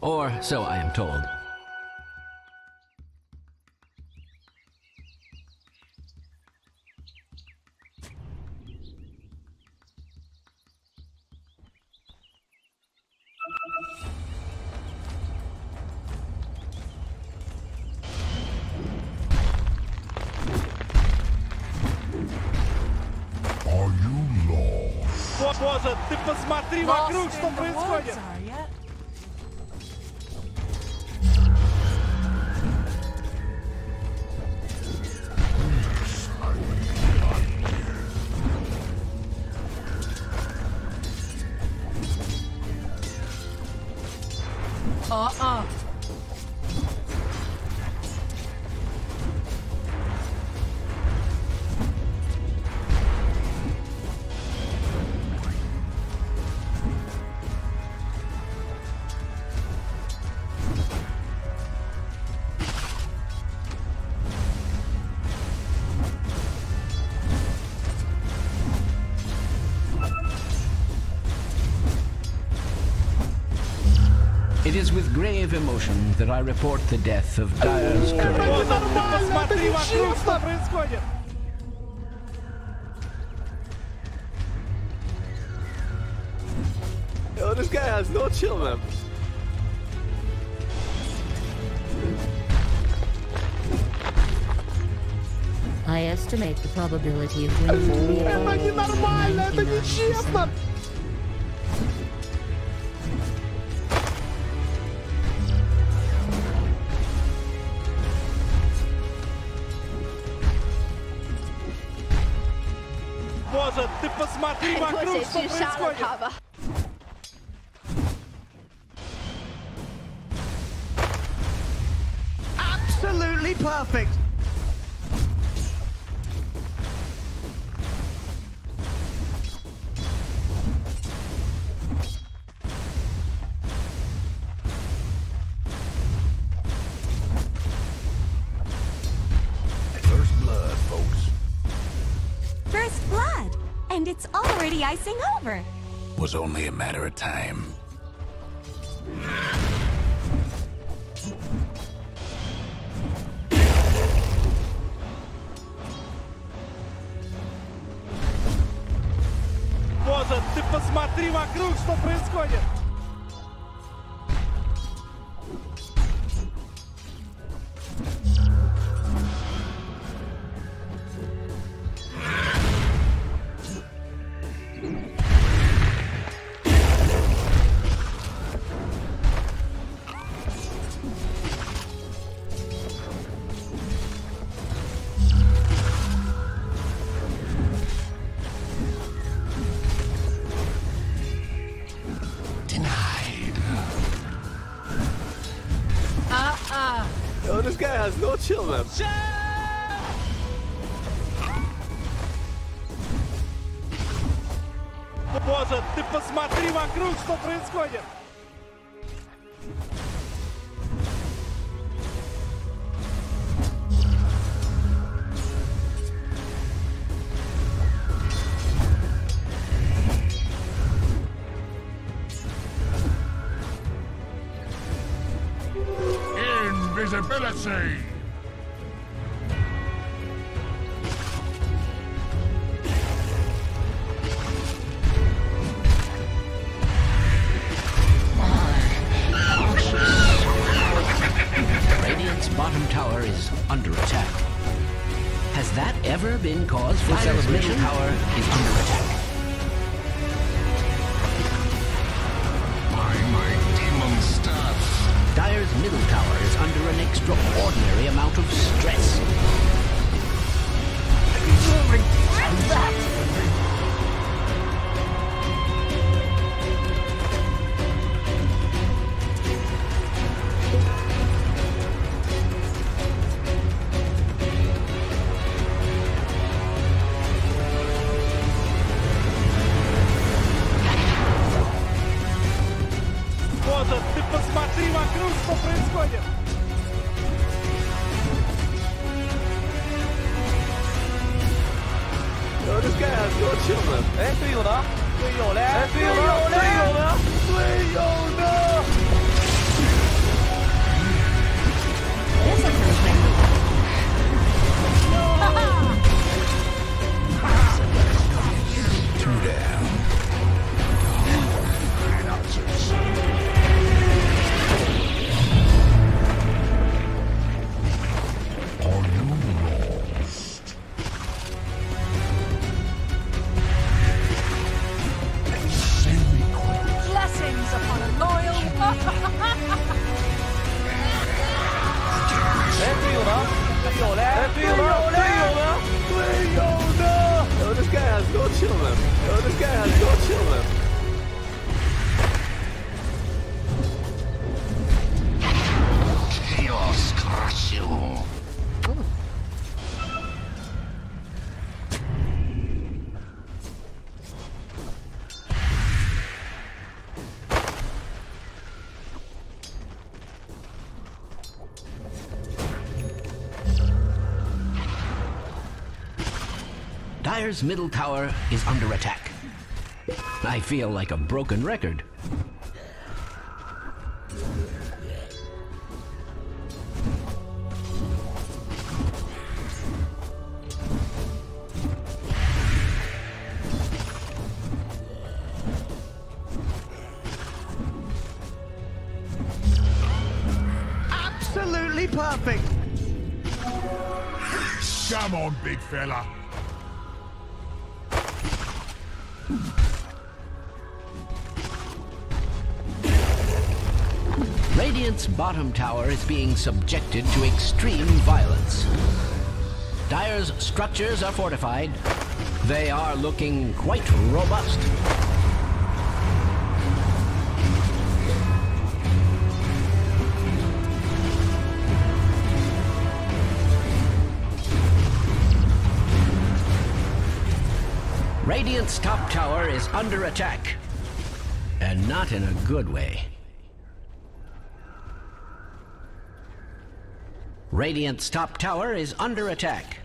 Or so I am told. It is with grave emotion that I report the death of Dire's courier. Yo, oh, this guy has no chill, man. I estimate the probability of winning. 去杀了他吧。already icing over. Was only a matter of time. Боже, ты посмотри вокруг, что происходит. Боже, ты посмотри вокруг, что происходит! Invisibility! 的盖尔哥去了。哎，队友呢？队友嘞？哎，队友呢？队友呢？队友呢？Two 哈 Two down. Feel up, feel up, feel up. Yo, this guy has no chill, man. Yo, this guy has no chill, man. Dire's middle tower is under attack. I feel like a broken record. Absolutely perfect. Come on, big fella. Radiant's bottom tower is being subjected to extreme violence. Dire's structures are fortified. They are looking quite robust. Radiant's top tower is under attack. And not in a good way. Radiant's top tower is under attack.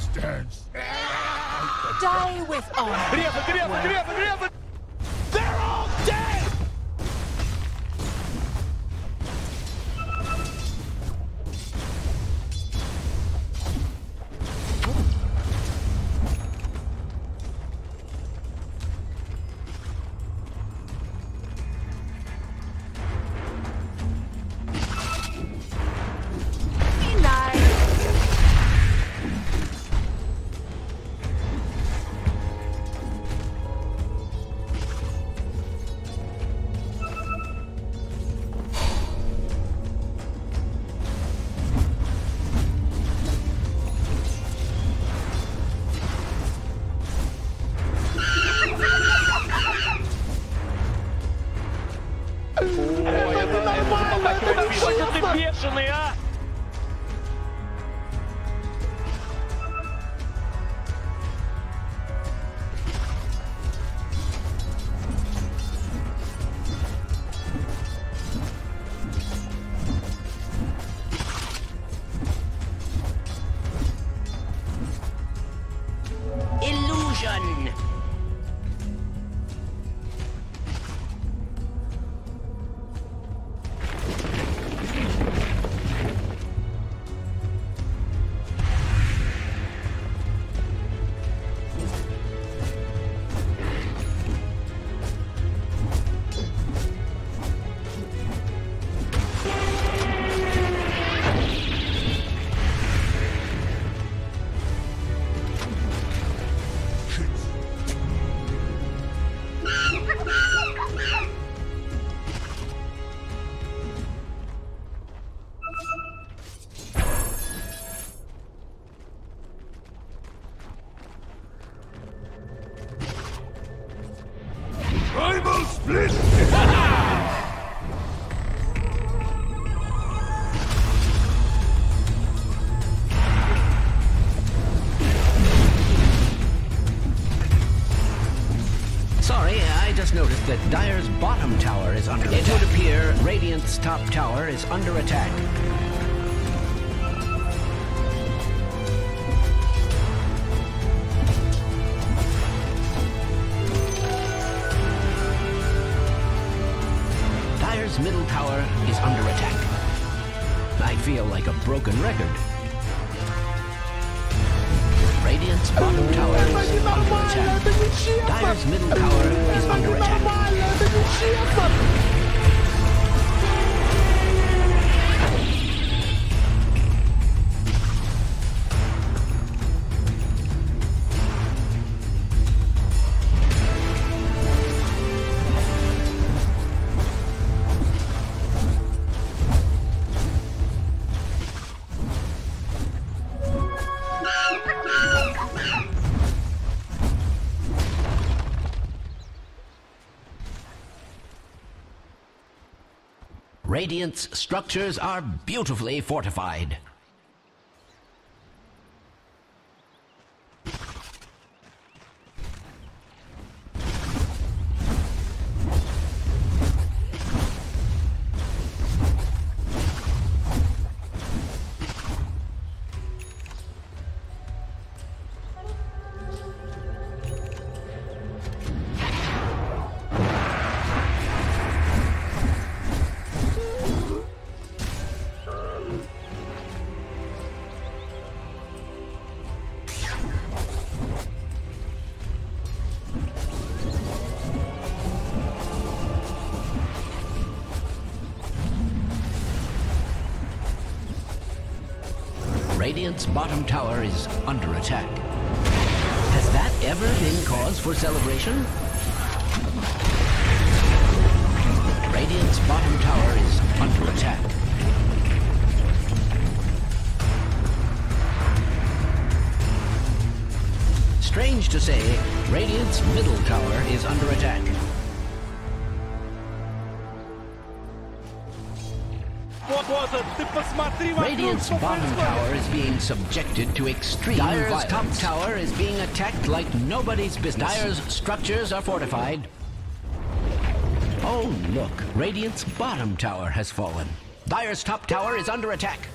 Stands. Die with honor. Broken record. Radiant's structures are beautifully fortified. Radiant's bottom tower is under attack. Has that ever been cause for celebration? Radiant's bottom tower is under attack. Strange to say, Radiant's middle tower is under attack. Radiant's bottom tower is being subjected to extreme Dire's violence. top tower is being attacked like nobody's business. Dire's structures are fortified. Oh, look. Radiant's bottom tower has fallen. Dire's top tower is under attack.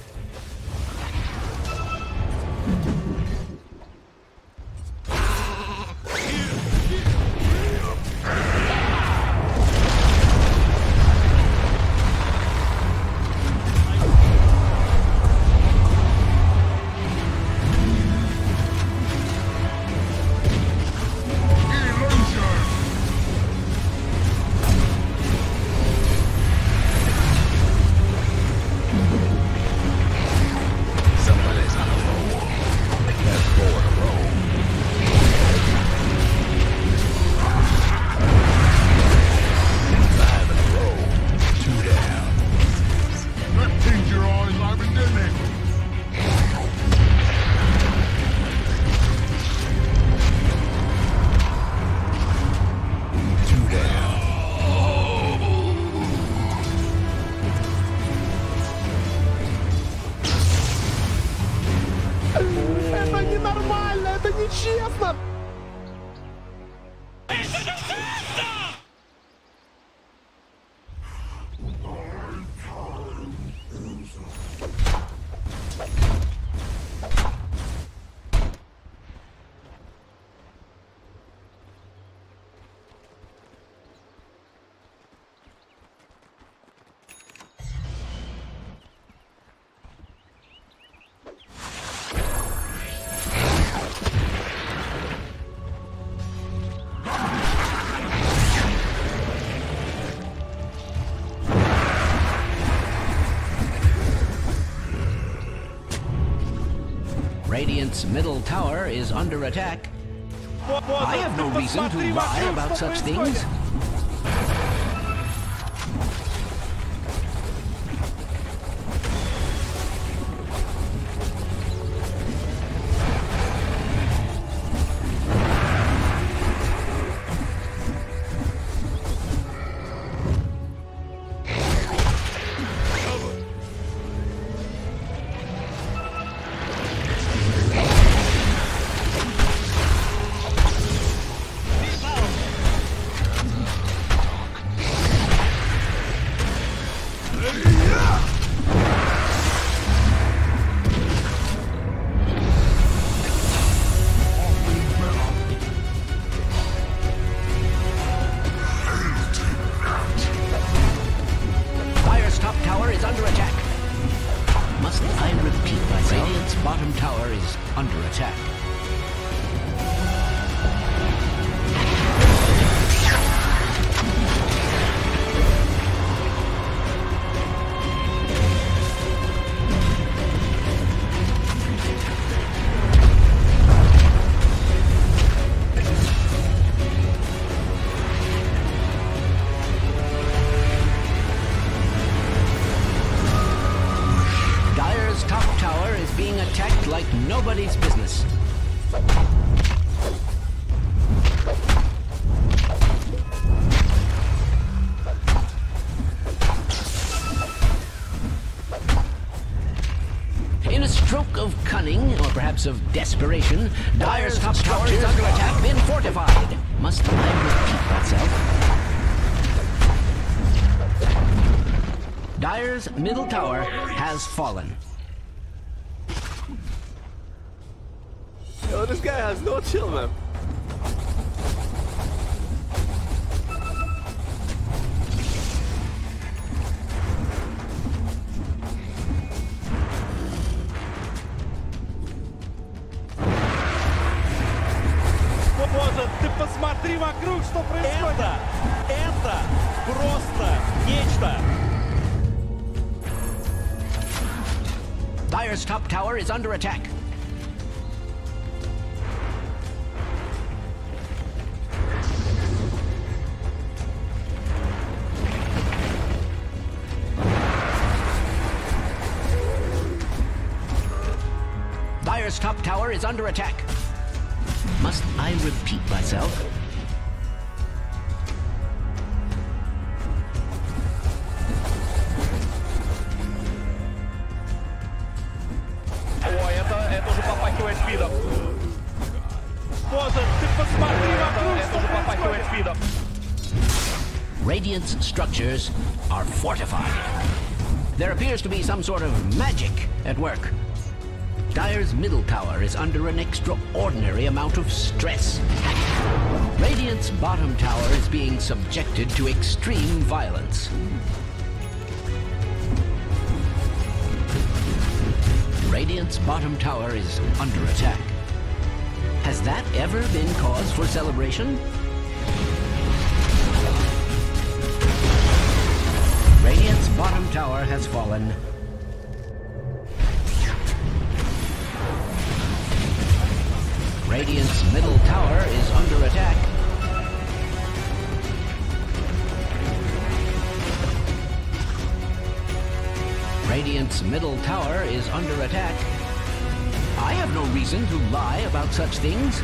Its middle tower is under attack. I have no reason to lie about such things. Cunning, of desperation, Dire's top tower is under attack, been fortified. Must I repeat myself? Dire's middle tower has fallen. Yo, this guy has no chill, man. Under attack. Dire's top tower is under attack. Must I repeat myself? Radiant's structures are fortified. There appears to be some sort of magic at work. Dire's middle tower is under an extraordinary amount of stress. Radiant's bottom tower is being subjected to extreme violence. Radiant's bottom tower is under attack. Has that ever been cause for celebration? Bottom tower has fallen. Radiant's middle tower is under attack. Radiant's middle tower is under attack. I have no reason to lie about such things.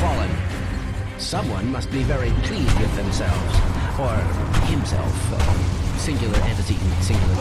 fallen. Someone must be very pleased with themselves. Or himself. Singular entity, singular.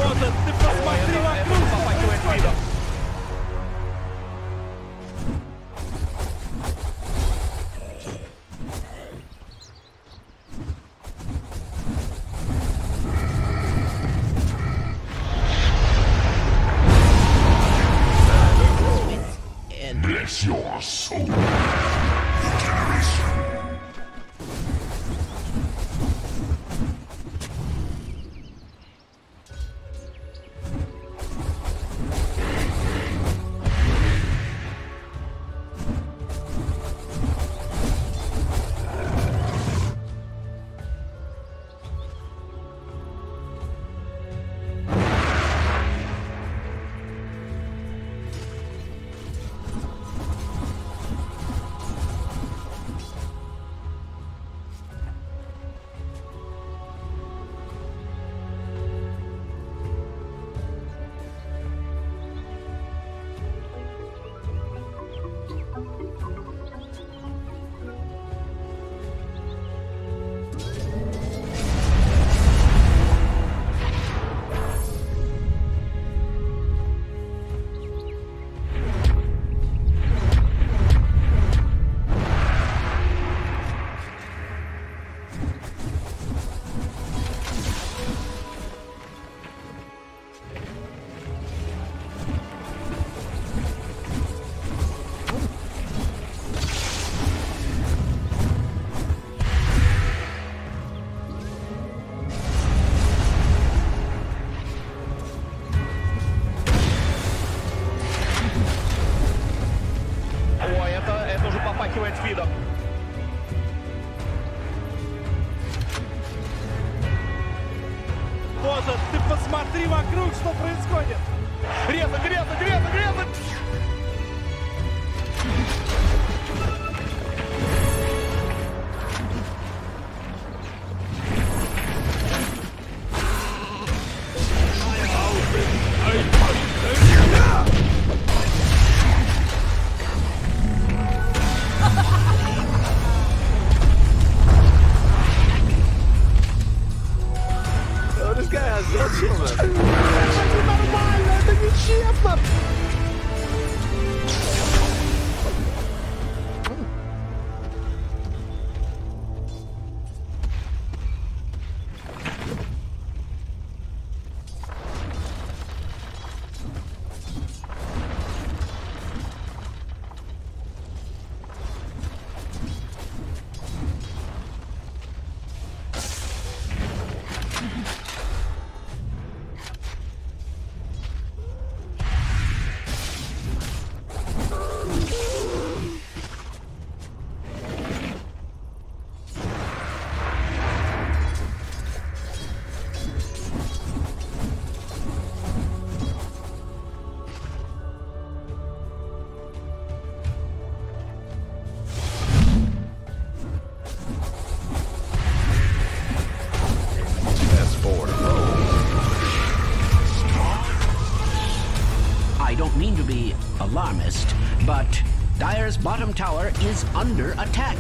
tower is under attack.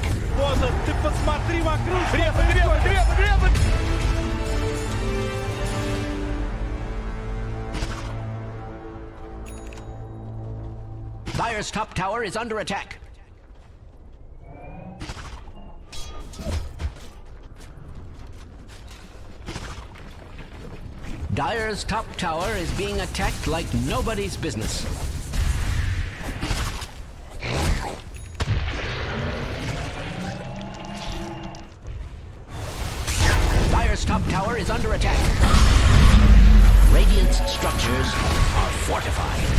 Dire's top tower is under attack. Dire's top tower is being attacked like nobody's business. is under attack. Radiant's structures are fortified.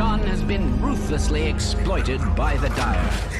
John has been ruthlessly exploited by the Dire.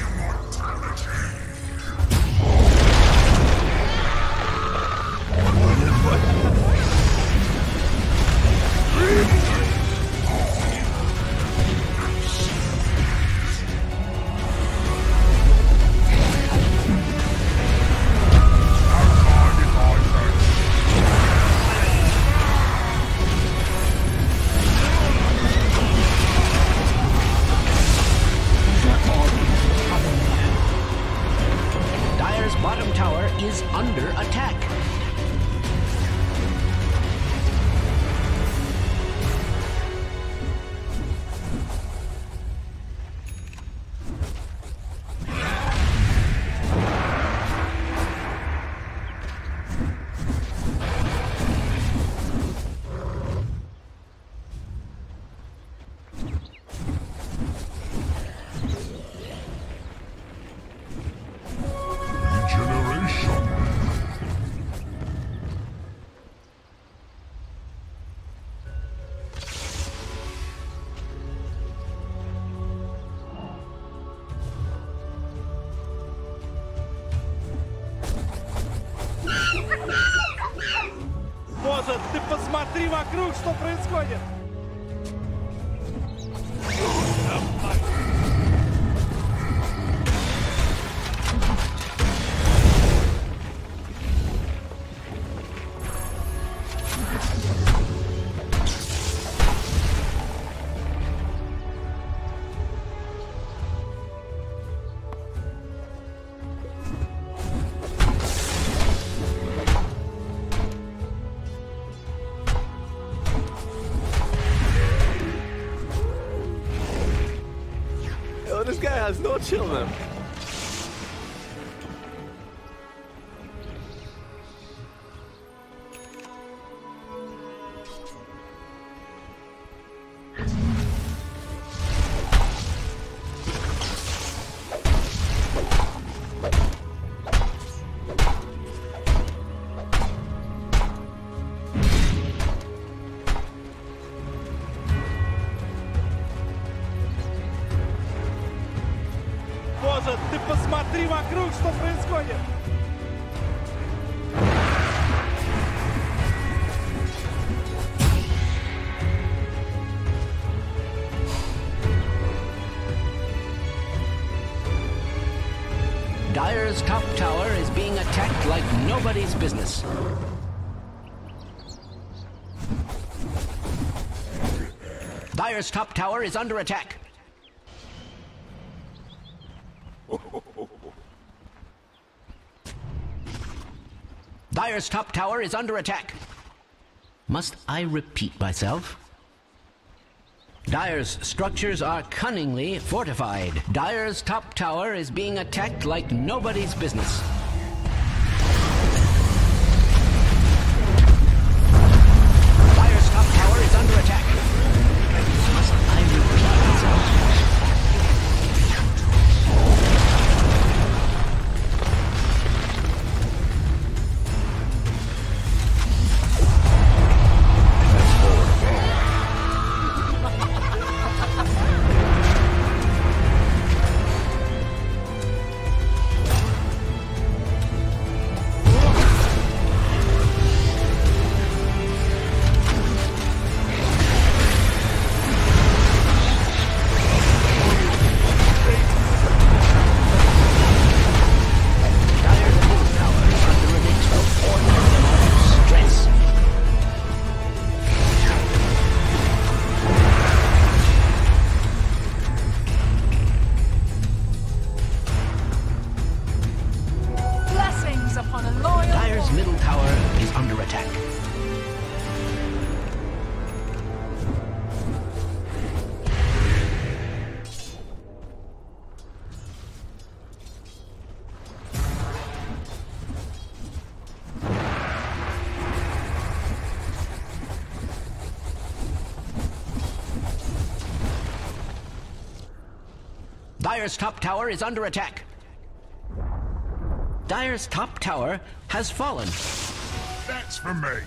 This no chill, man. Dire's top tower is being attacked like nobody's business. Dire's top tower is under attack. Dire's top tower is under attack. Must I repeat myself? Dire's structures are cunningly fortified. Dire's top tower is being attacked like nobody's business. Dire's top tower is under attack. Dire's top tower has fallen. That's for me.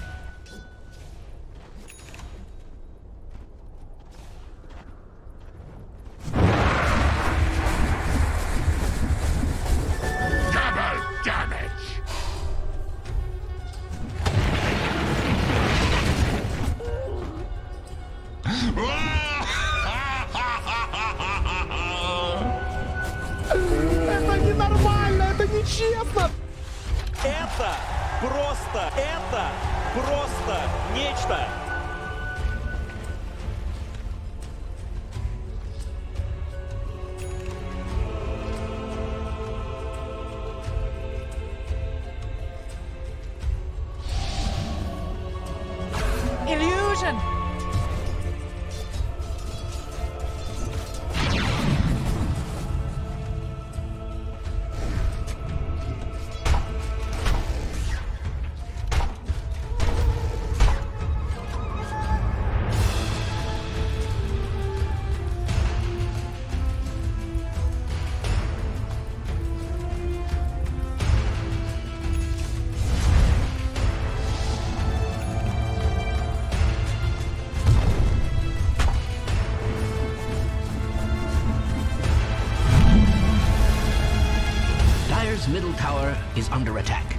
Dire's middle tower is under attack.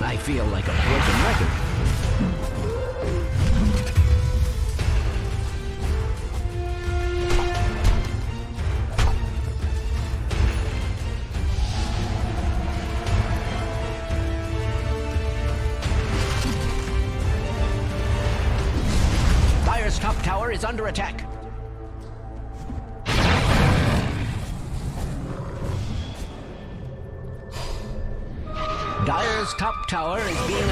I feel like a broken record. Dire's top tower is under attack. tower is being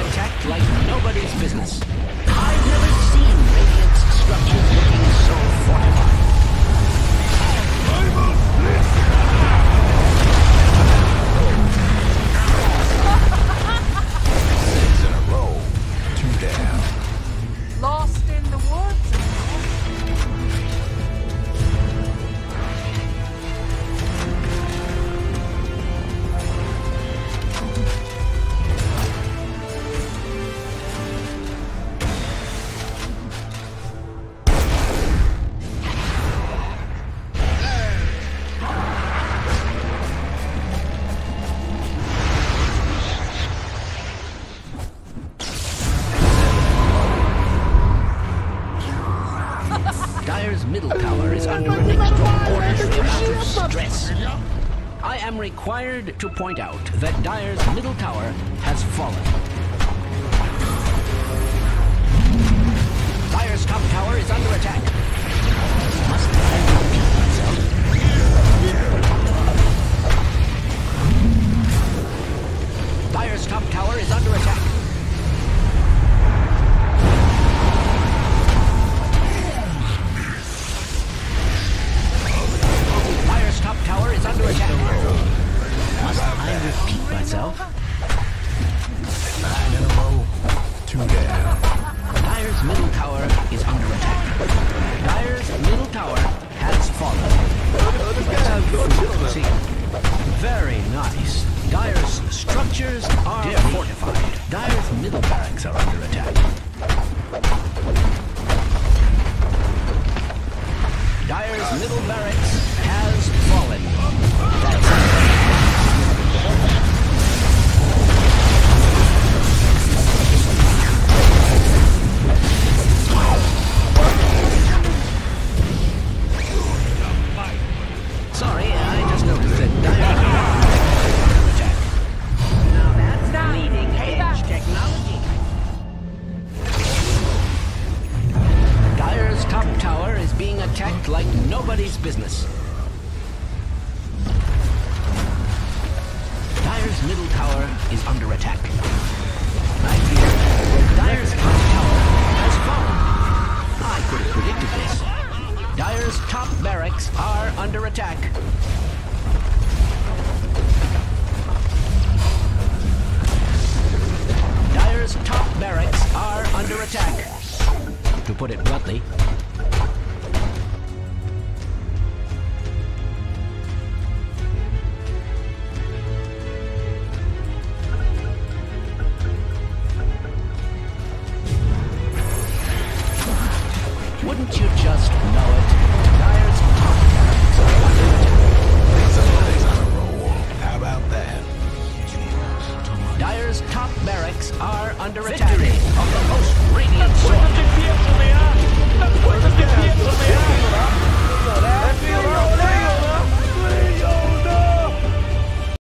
required to point out that Dire's middle tower has fallen. Dire's top tower is under attack. Dire's top tower is under attack.